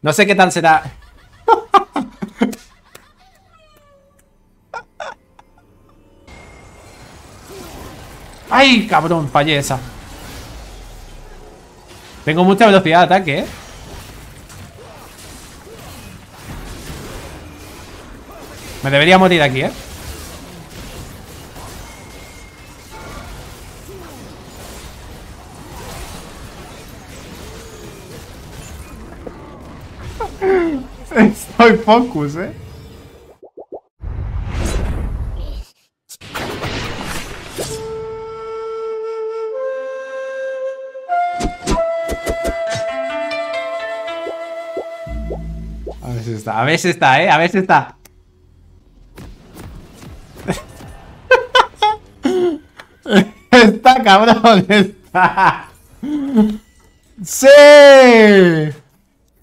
No sé qué tal será. ¡Ay, cabrón! Fallé esa. Tengo mucha velocidad de ataque, ¿eh? Me debería morir aquí, ¿eh? Focus, ¿eh? A ver si está, a ver si está, ¿eh? A ver si está. está, cabrón, está. ¡Sí!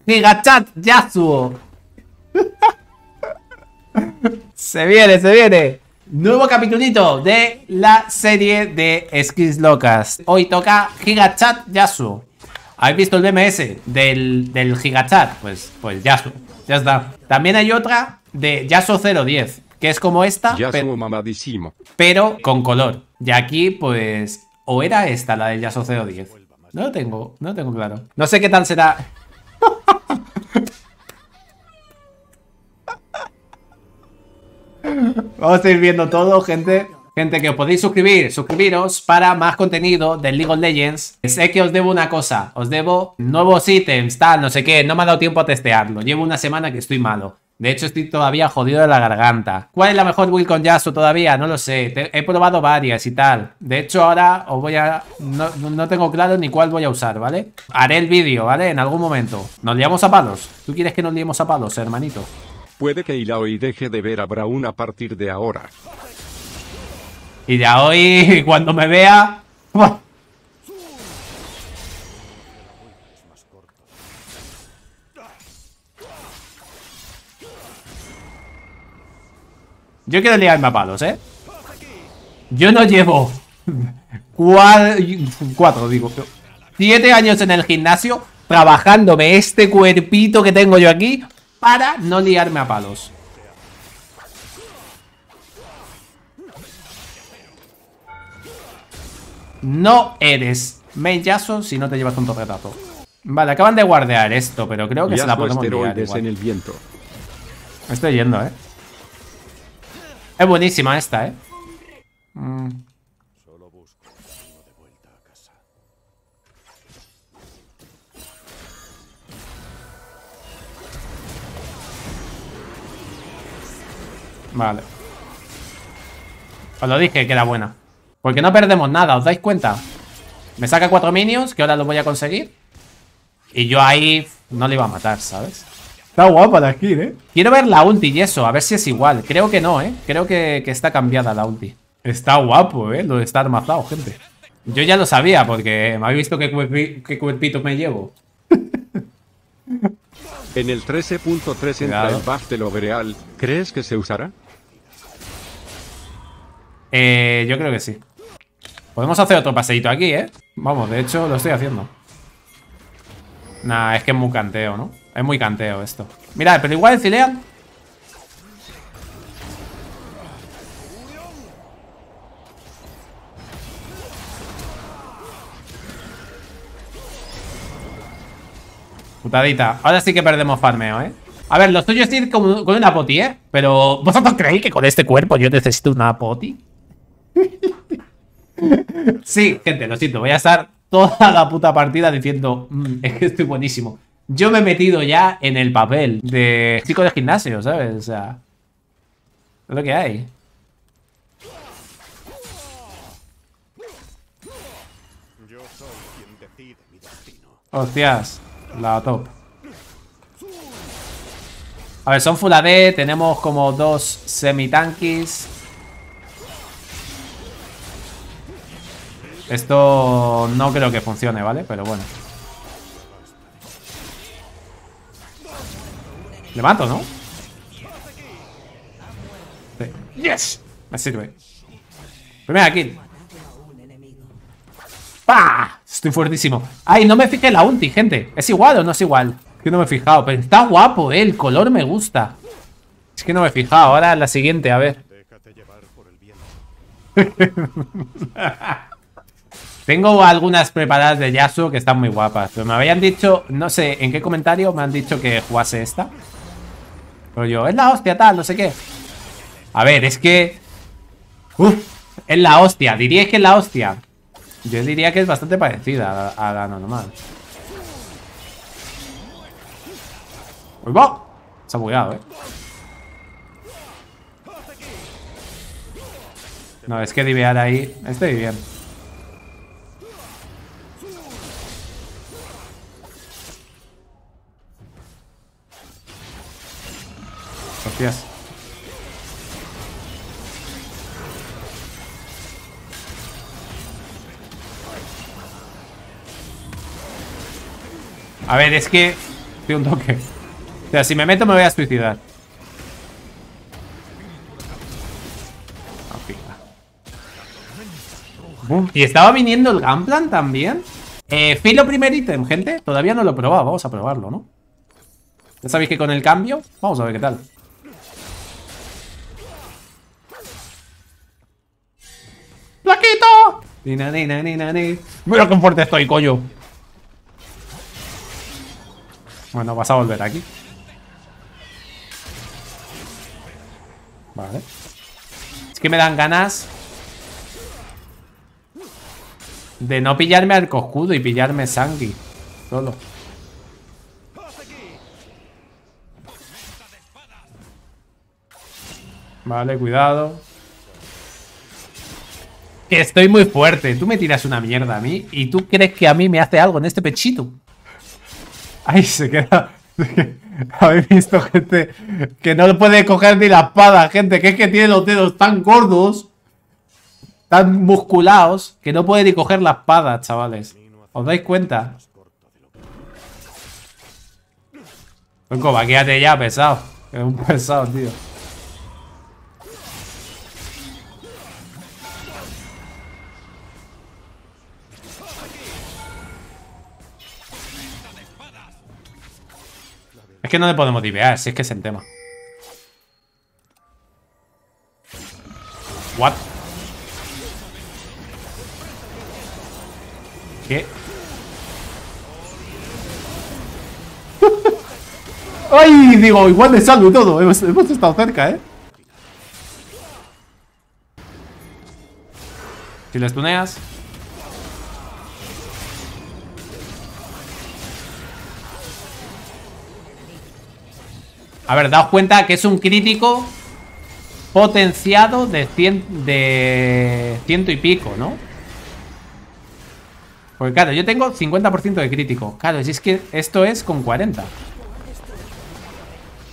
Gigachat Yasuo. Se viene, se viene. Nuevo capitulito de la serie de Skills Locas. Hoy toca Gigachat Yasuo. ¿Habéis visto el BMS del, del Gigachat? Pues, pues Yasuo. Ya está. También hay otra de Yasuo 010, que es como esta, Yasuo pero, mamadísimo. pero con color. Y aquí, pues, o era esta la del Yasuo 010. No lo tengo, no lo tengo claro. No sé qué tal será. Vamos a ir viendo todo, gente. Gente, que os podéis suscribir, suscribiros para más contenido del League of Legends. Sé que os debo una cosa, os debo nuevos ítems, tal, no sé qué. No me ha dado tiempo a testearlo. Llevo una semana que estoy malo. De hecho, estoy todavía jodido de la garganta. ¿Cuál es la mejor build con Yasuo todavía? No lo sé. He probado varias y tal. De hecho, ahora os voy a... No, no tengo claro ni cuál voy a usar, ¿vale? Haré el vídeo, ¿vale? En algún momento. ¿Nos liamos a palos? ¿Tú quieres que nos liemos a palos, hermanito? Puede que Ilaoi deje de ver a Braun a partir de ahora. Y ya hoy, cuando me vea... Yo quiero liarme a palos, ¿eh? Yo no llevo... cua- Cuatro, digo. Siete años en el gimnasio trabajándome este cuerpito que tengo yo aquí para no liarme a palos. No eres main Yasuo si no te llevas un torretazo. Vale, acaban de guardear esto, pero creo que se la podemos liar igual. en el viento. Me estoy yendo, ¿eh? Es buenísima esta, ¿eh? Mm. Vale. Os lo dije que era buena. Porque no perdemos nada, ¿os dais cuenta? Me saca cuatro minions, que ahora los voy a conseguir. Y yo ahí no le iba a matar, ¿sabes? Está guapa la skin, ¿eh? Quiero ver la ulti y eso, a ver si es igual. Creo que no, ¿eh? Creo que, que está cambiada la ulti. Está guapo, ¿eh? Lo de estar armazado, gente. Yo ya lo sabía, porque me habéis visto qué, cuerpi- qué cuerpito me llevo. En el 13.3 entra el buff del overall. ¿Crees que se usará? Eh, yo creo que sí. Podemos hacer otro paseíto aquí, ¿eh? Vamos, de hecho, lo estoy haciendo. Nah, es que es muy canteo, ¿no? Es muy canteo esto. Mirad, pero igual Cilean. Putadita. Ahora sí que perdemos farmeo, ¿eh? A ver, lo suyo es ir con una poti, ¿eh? Pero, ¿vosotros creéis que con este cuerpo yo necesito una poti? Sí, gente, lo siento, voy a estar toda la puta partida diciendo, "Mm, es que estoy buenísimo. Yo me he metido ya en el papel de chico de gimnasio, ¿sabes? O sea, es lo que hay. Hostias, la top. A ver, son full AD, tenemos como dos semi-tankies. Esto no creo que funcione, ¿vale? Pero bueno. Le mato, ¿no? Sí. ¡Yes! Me sirve. Primera kill. ¡Pah! Estoy fuertísimo. ¡Ay, no me fijé en la ulti, gente! ¿Es igual o no es igual? que no me he fijado. Pero está guapo, eh. El color me gusta. Es que no me he fijado. Ahora la siguiente, a ver. Tengo algunas preparadas de Yasuo que están muy guapas. Pero me habían dicho, no sé en qué comentario me han dicho que jugase esta. Pero yo, es la hostia tal, no sé qué. A ver, es que... Uf, es la hostia. Diríais que es la hostia. Yo diría que es bastante parecida a, la normal. ¡Uy, va! Se ha bugueado, eh. No, es que divear ahí... Estoy bien. Hostias. A ver, es que... Estoy un toque. O sea, si me meto me voy a suicidar. Y estaba viniendo el Gunplan también. Eh, filo primer ítem, gente. Todavía no lo he probado. Vamos a probarlo, ¿no? Ya sabéis que con el cambio... Vamos a ver qué tal. ¡Plaquito! Mira qué fuerte estoy, coño. Bueno, vas a volver aquí. Vale. Es que me dan ganas de no pillarme al coscudo y pillarme Sangui. Solo. Vale, cuidado. Estoy muy fuerte. Tú me tiras una mierda a mí y tú crees que a mí me hace algo en este pechito. Ay, se queda... Habéis visto gente que no puede coger ni la espada, gente, que es que tiene los dedos tan gordos, tan musculados, que no puede ni coger la espada, chavales. ¿Os dais cuenta? Venga, vaquéate ya, pesado. Es un pesado, tío. Que no le podemos divear, si es que es el tema. What? ¿Qué? ¡Ay! Digo, igual de salvo y todo. Hemos, hemos estado cerca, ¿eh? Si les tuneas A ver, daos cuenta que es un crítico potenciado de, de ciento y pico, ¿no? Porque claro, yo tengo 50% de crítico. Claro, si es que esto es con 40. O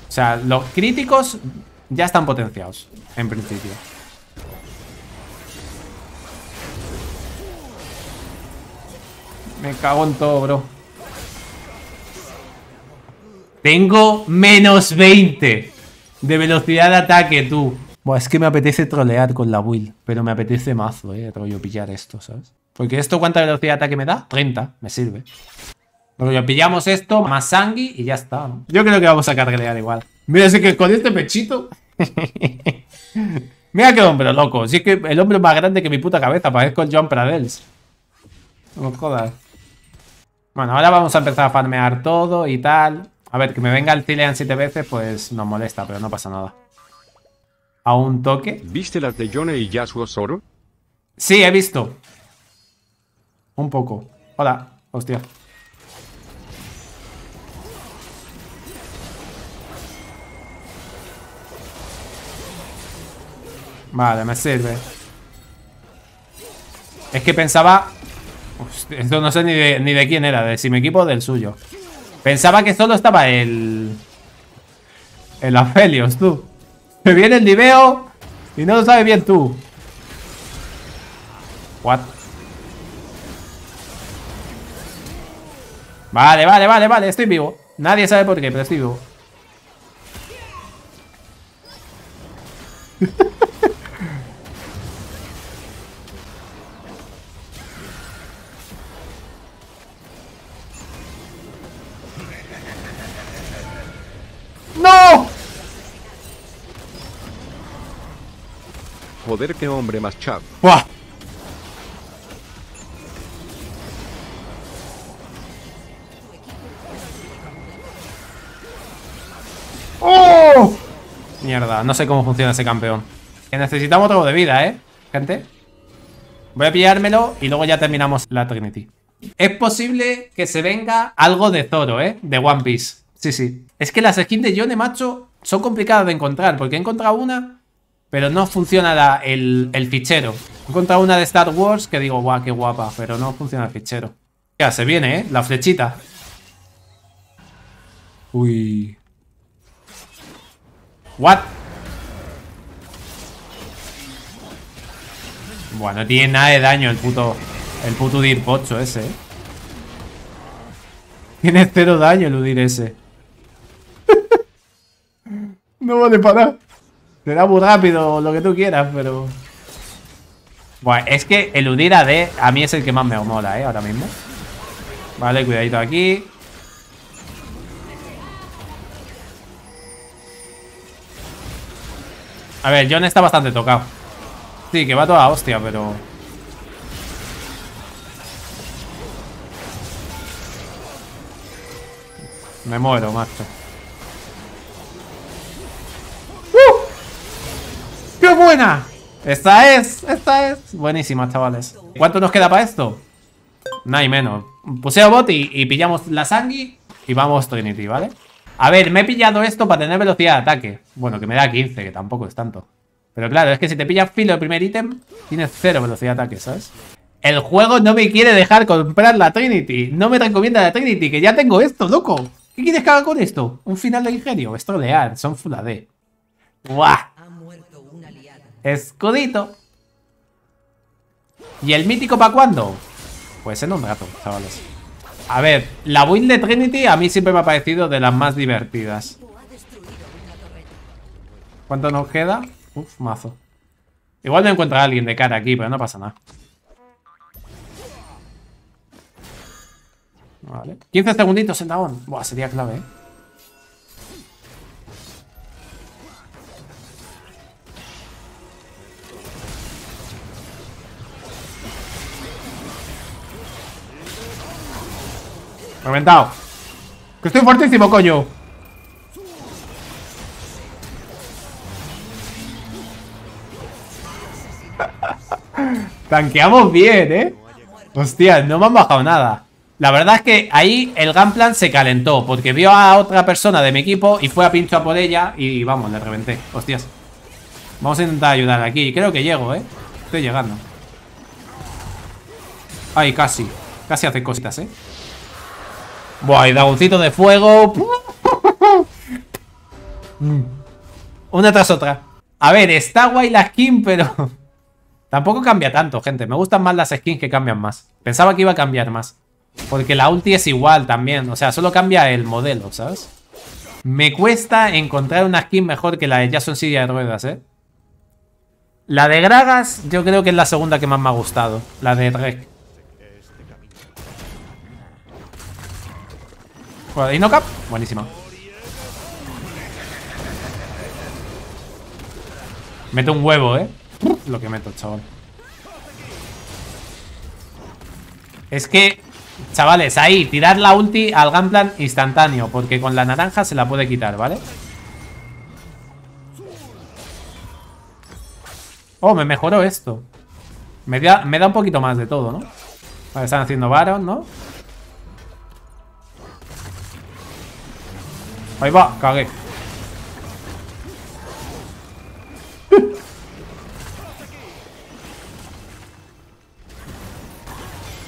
sea, los críticos ya están potenciados, en principio. Me cago en todo, bro. Tengo menos 20 de velocidad de ataque, tú. Buah, es que me apetece trolear con la build. Pero me apetece mazo, eh, rollo pillar esto, ¿sabes? Porque esto, ¿cuánta velocidad de ataque me da? 30, me sirve. Rollo, pillamos esto, más sangui y ya está, ¿no? Yo creo que vamos a cargalear igual. Mira, es que con este pechito... Mira qué hombre, loco. Si es que el hombre es más grande que mi puta cabeza. Parezco el John Pradels. No jodas. Bueno, ahora vamos a empezar a farmear todo y tal. A ver, que me venga el Zilean siete veces, pues nos molesta, pero no pasa nada. A un toque. ¿Viste las de Yone y Yasuo Zoro? Sí, he visto. Un poco. Hola, hostia. Vale, me sirve. Es que pensaba... esto no sé ni de, ni de quién era, de si mi equipo o del suyo. Pensaba que solo estaba el... El Aphelios, tú. Me viene el Niveo y no lo sabes bien tú. What? Vale, vale, vale, vale, estoy vivo. Nadie sabe por qué, pero estoy vivo. Joder, qué hombre más chat. ¡Buah! ¡Oh! Mierda, no sé cómo funciona ese campeón. Que necesitamos todo de vida, ¿eh? Gente. Voy a pillármelo y luego ya terminamos la Trinity. Es posible que se venga algo de Zoro, ¿eh? De One Piece. Sí, sí. Es que las skins de Yone, macho, son complicadas de encontrar. Porque he encontrado una, pero no funciona el, fichero. He encontrado una de Star Wars que digo, guau, qué guapa. Pero no funciona el fichero. Ya, se viene, ¿eh? La flechita. Uy. What? Bueno, no tiene nada de daño el puto El puto Udir Pocho ese, ¿eh? Tiene cero daño el Udir ese No vale para Será muy rápido lo que tú quieras, pero... Bueno, es que el Udir AD a mí es el que más me mola, ¿eh? Ahora mismo Vale, cuidadito aquí A ver, John está bastante tocado. Sí, que va toda hostia, pero... Me muero, macho. Buena! Esta es, esta es. Buenísima, chavales. ¿Cuánto nos queda para esto? Nada y menos. Puseo bot y, y pillamos la sangui y vamos Trinity, ¿vale? A ver, me he pillado esto para tener velocidad de ataque. Bueno, que me da 15, que tampoco es tanto. Pero claro, es que si te pillas filo el primer ítem, tienes cero velocidad de ataque, ¿sabes? El juego no me quiere dejar comprar la Trinity. No me recomienda la Trinity, que ya tengo esto, loco. ¿Qué quieres que haga con esto? ¿Un final de ingenio? Es trolear, son full AD. ¡Buah! Escudito. ¿Y el mítico para cuándo? Pues en un rato, chavales. A ver, la build de Trinity a mí siempre me ha parecido de las más divertidas. ¿Cuánto nos queda? Uf, mazo. Igual no encuentro a alguien de cara aquí, pero no pasa nada. Vale. 15 segunditos en down. Buah, sería clave, ¿eh? Reventado. Que estoy fuertísimo, coño. Tanqueamos bien, ¿eh? Hostia, no me han bajado nada. La verdad es que ahí el Gunplan se calentó Porque vio a otra persona de mi equipo Y fue a pincho a por ella Y vamos, le reventé Hostias Vamos a intentar ayudar aquí Creo que llego, ¿eh? Estoy llegando Ay, casi Casi hace cositas, ¿eh? Buah, y dragoncito de fuego. Una tras otra. A ver, está guay la skin, pero... Tampoco cambia tanto, gente. Me gustan más las skins que cambian más. Pensaba que iba a cambiar más. Porque la ulti es igual también. O sea, solo cambia el modelo, ¿sabes? Me cuesta encontrar una skin mejor que la de Jason Silla de ruedas, ¿eh? La de Gragas yo creo que es la segunda que más me ha gustado. La de Rek. ¿Y no cap? Buenísima. Meto un huevo, ¿eh? Lo que meto, chaval. Es que, chavales, ahí, tirar la ulti al Gunplan instantáneo. Porque con la naranja se la puede quitar, ¿vale? Oh, me mejoró esto. Me da, me da un poquito más de todo, ¿no? Vale, están haciendo Baron, ¿no? Ahí va, cagué.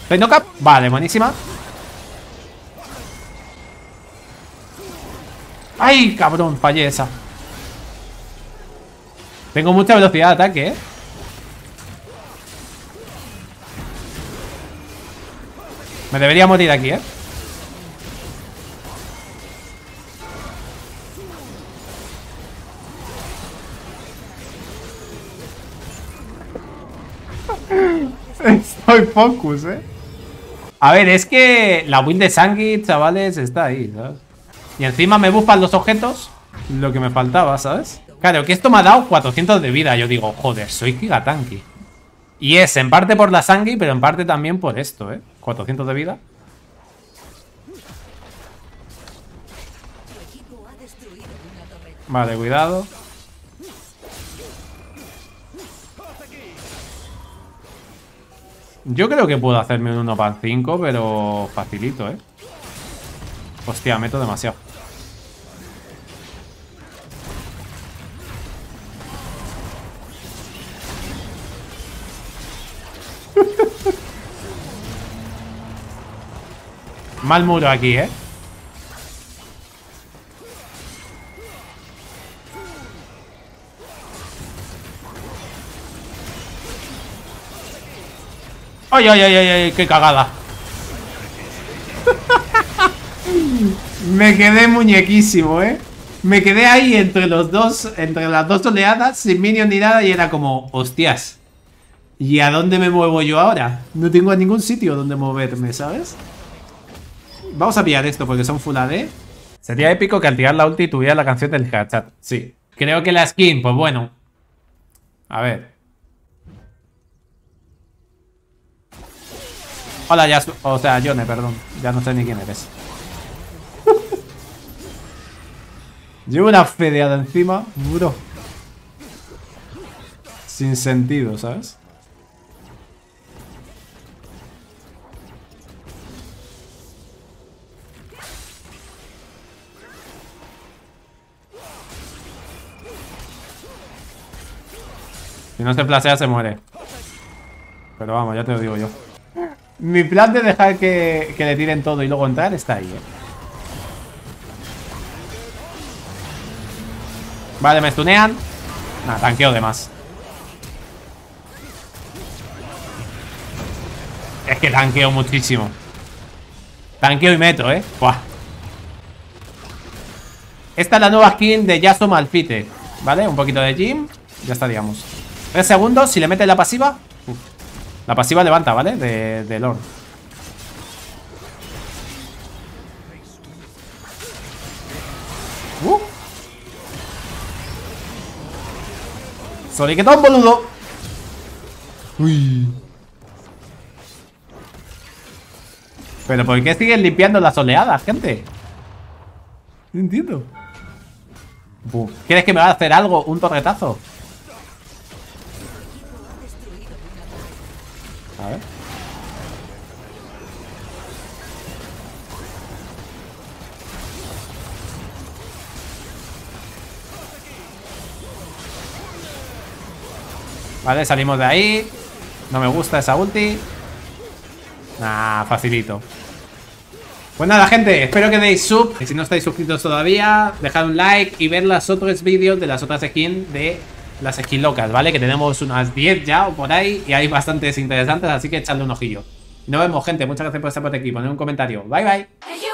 ¿Tengo cap? Vale, buenísima. ¡Ay, cabrón! Fallé esa. Tengo mucha velocidad de ataque, ¿eh? Me debería morir aquí, ¿eh? Focus, eh. A ver, es que la win de Sangui, chavales, está ahí, ¿sabes? Y encima me buscan los objetos, lo que me faltaba, ¿sabes? Claro, que esto me ha dado 400 de vida. Yo digo, joder, soy gigatanque. Y es en parte por la sangre, pero en parte también por esto, ¿eh? 400 de vida. Vale, cuidado. Yo creo que puedo hacerme un 1 para 5, pero facilito, ¿eh? Hostia, meto demasiado. Mal muro aquí, ¿eh? ¡Ay, ay, ay, ay, ay! ¡Qué cagada! Me quedé muñequísimo, ¿eh? Me quedé ahí entre los dos, entre las dos oleadas, sin minion ni nada, y era como, hostias. ¿Y a dónde me muevo yo ahora? No tengo ningún sitio donde moverme, ¿sabes? Vamos a pillar esto porque son full AD. Sería épico que al tirar la ulti tuviera la canción del chat. Sí. Creo que la skin, pues bueno. A ver. Hola, ya, o sea, Yone, perdón. Ya no sé ni quién eres. Llevo una fedeada encima, bro. Sin sentido, ¿sabes? Si no se placea, se muere. Pero vamos, ya te lo digo yo. Mi plan de dejar que, le tiren todo y luego entrar está ahí, ¿eh? Vale, me stunean. Nada, tanqueo de más. Es que tanqueo muchísimo. Tanqueo y meto, ¿eh? Buah. Esta es la nueva skin de Yasuo Malfite. ¿Vale? Un poquito de gym. Ya estaríamos. Tres segundos, si le metes la pasiva La pasiva levanta, ¿vale? De, de Lord uh. Soniquetón, boludo Uy Pero ¿por qué siguen limpiando las oleadas, gente? No entiendo ¿Quieres que me va a hacer algo? ¿Un torretazo? Vale, salimos de ahí. No me gusta esa ulti. Nah, facilito. Pues nada, gente, espero que deis sub. Y si no estáis suscritos todavía, dejad un like y ver los otros vídeos de las otras skins de las skins locas, ¿vale? Que tenemos unas 10 ya o por ahí y hay bastantes interesantes, así que echarle un ojillo. nos vemos, gente. Muchas gracias por estar por aquí. Poned un comentario. Bye, bye.